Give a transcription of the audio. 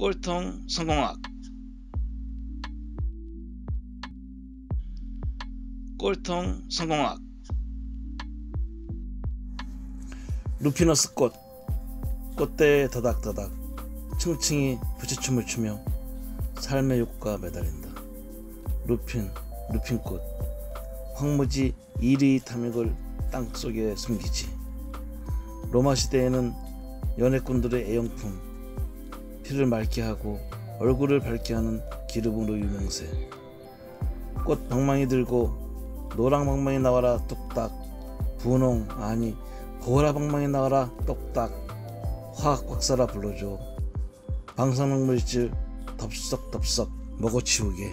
꼴통 성공학. 꼴통 성공학. 루피너스 꽃. 꽃대에 더닥더닥. 층층이 부채춤을 추며 삶의 욕과 매달린다. 루핀 루핀꽃. 황무지 이리 탐욕을 땅속에 숨기지. 로마 시대에는 연애꾼들의 애용품 피를 맑게 하고 얼굴을 밝게 하는 기름으로 유명세. 꽃 방망이 들고 노랑 방망이 나와라 똑딱. 분홍 아니 보라 방망이 나와라 똑딱. 화학 박사라 불러줘. 방사능 물질 덥석덥석 먹어치우게